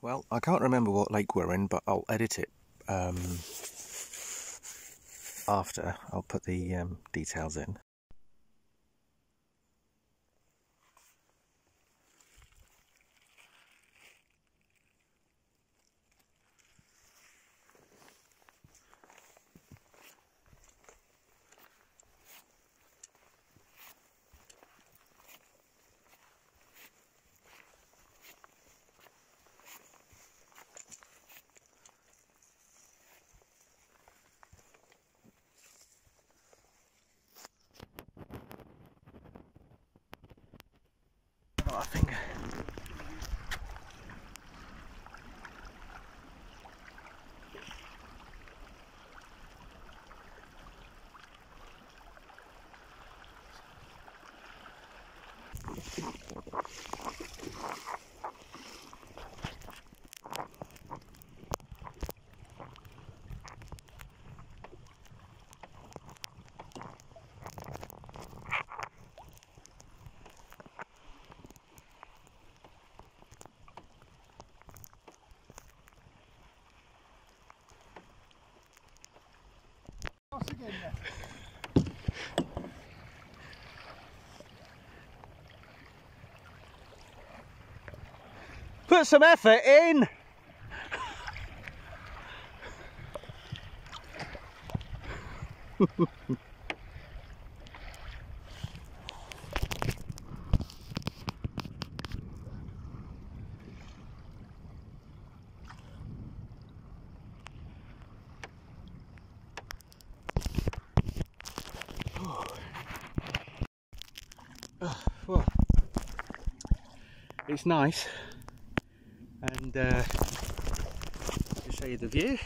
Well, I can't remember what lake we're in, but I'll edit it um, after. I'll put the um, details in. Not a Put some effort in. it's nice. And uh, to show you the view.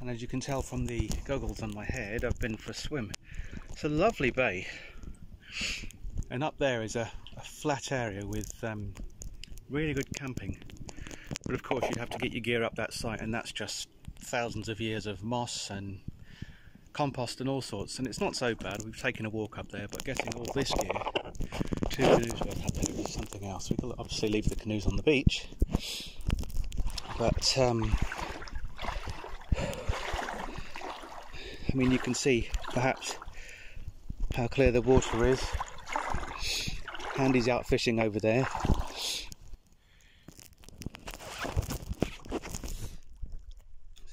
And as you can tell from the goggles on my head I've been for a swim. It's a lovely bay. And up there is a, a flat area with um, really good camping. But of course you'd have to get your gear up that site and that's just thousands of years of moss and compost and all sorts and it's not so bad. We've taken a walk up there but getting all this gear two canoes worth up there is something else. We could obviously leave the canoes on the beach but um, I mean you can see perhaps how clear the water is. Andy's out fishing over there.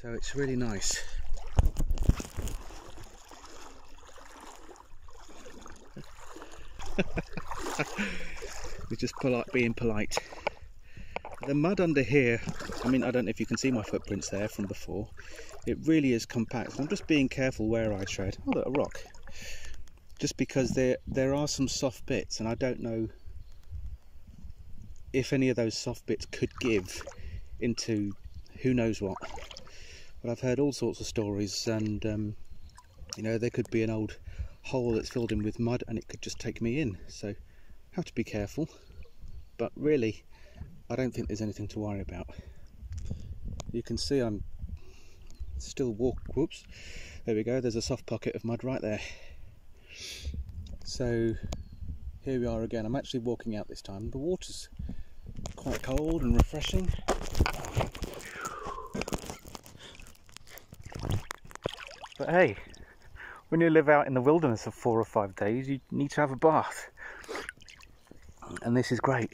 So it's really nice We're just polite, being polite. The mud under here, I mean, I don't know if you can see my footprints there from before. It really is compact. I'm just being careful where I tread. Oh, look, a rock. Just because there there are some soft bits, and I don't know if any of those soft bits could give into who knows what. But I've heard all sorts of stories, and um, you know, there could be an old hole that's filled in with mud, and it could just take me in. So have to be careful, but really, I don't think there's anything to worry about. You can see I'm still walk. Whoops, there we go. There's a soft pocket of mud right there. So here we are again. I'm actually walking out this time. The water's quite cold and refreshing. But hey, when you live out in the wilderness for four or five days, you need to have a bath and this is great.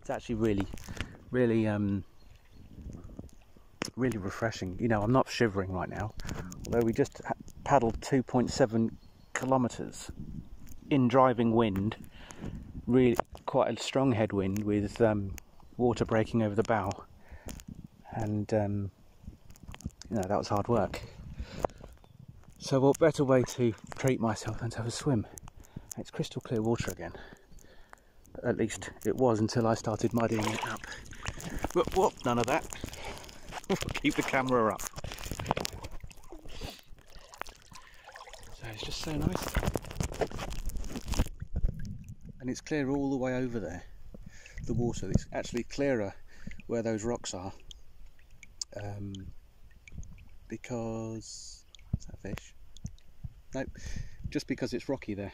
It's actually really, really, um, really refreshing. You know, I'm not shivering right now, although we just paddled 2.7 kilometres in driving wind, really quite a strong headwind with um, water breaking over the bow, and um, you know, that was hard work. So what better way to treat myself than to have a swim? It's crystal clear water again. At least it was until I started muddying it up. But whoop, none of that. Keep the camera up. So it's just so nice. And it's clear all the way over there. The water, it's actually clearer where those rocks are. Um, because is that fish? no, just because it's rocky there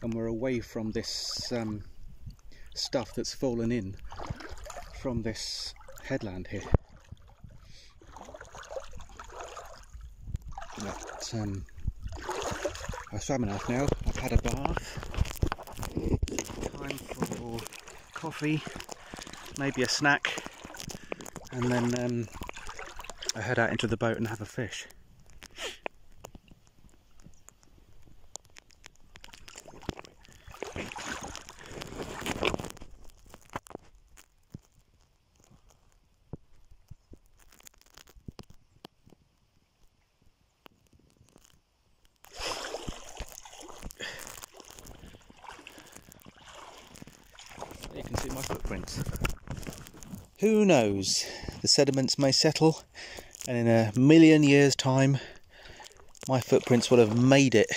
and we're away from this um, stuff that's fallen in from this headland here. But um, I've swam enough now, I've had a bath, time for coffee, maybe a snack, and then um, I head out into the boat and have a fish. You can see my footprints. Who knows? The sediments may settle, and in a million years' time, my footprints will have made it.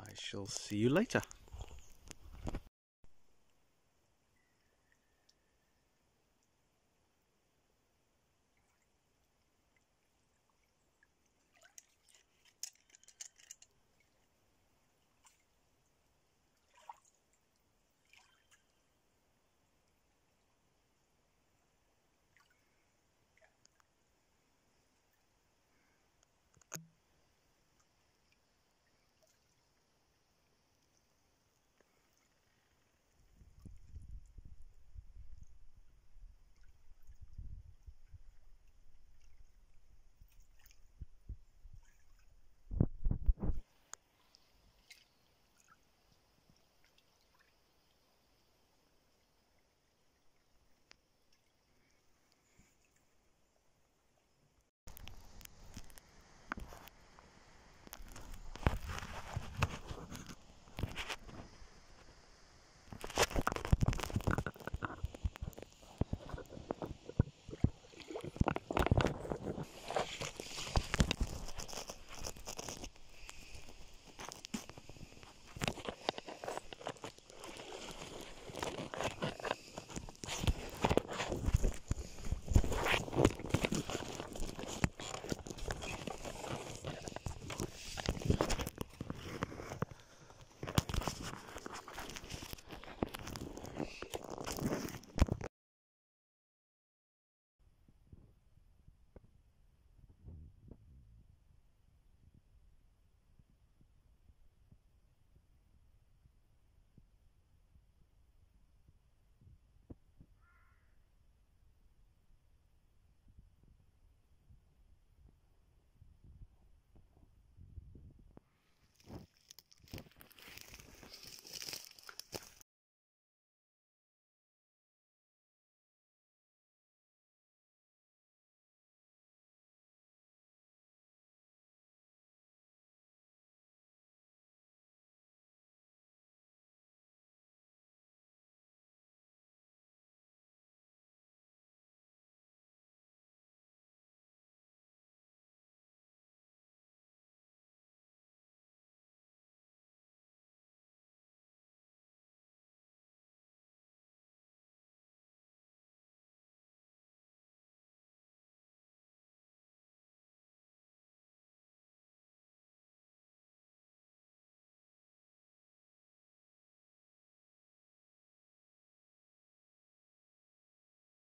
I shall see you later.